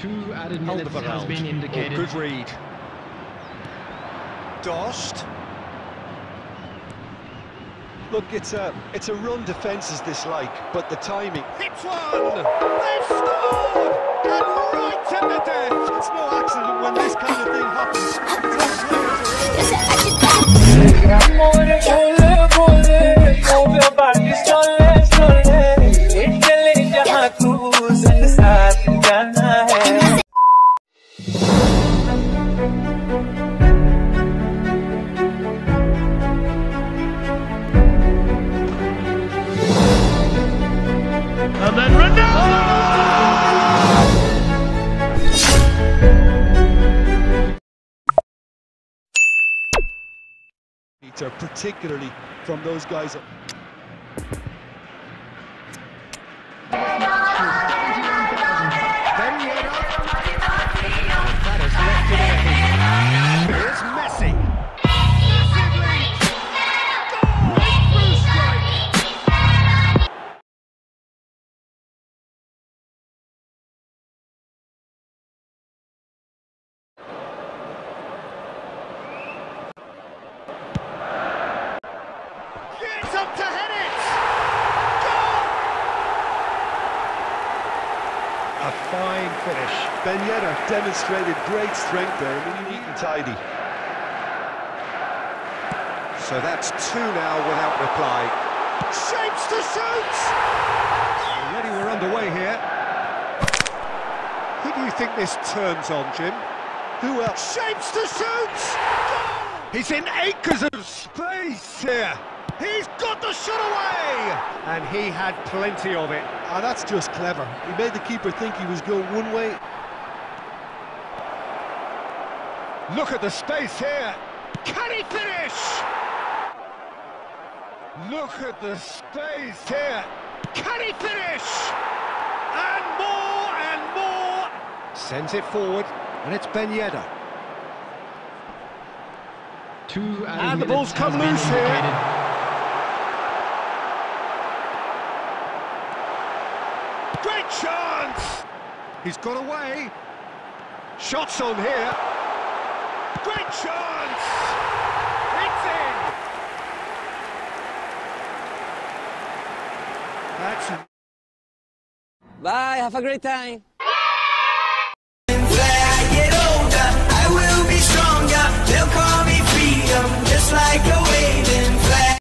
Two added Hold minutes has around. been Oh, indicated. good read. Dost. Look, it's a it's a run defence is this like, but the timing. Hits one! They've scored! And right to the death! It's no particularly from those guys. Up to head it. Goal! A fine finish. Ben Yedder demonstrated great strength there, really neat and tidy. So that's two now without reply. Shapes to shoot! Already we're underway here. Who do you think this turns on, Jim? Who else? Shapes to shoot! Goal! He's in acres of space here. He's got the shot away! And he had plenty of it. Ah, that's just clever. He made the keeper think he was going one way. Look at the space here. Can he finish? Look at the space here. Can he finish? And more and more. Sends it forward, and it's Ben Yedder. Two added And the ball's come loose here. Great chance! He's got away. Shots on here. Great chance! It's in! That's Bye, have a great time.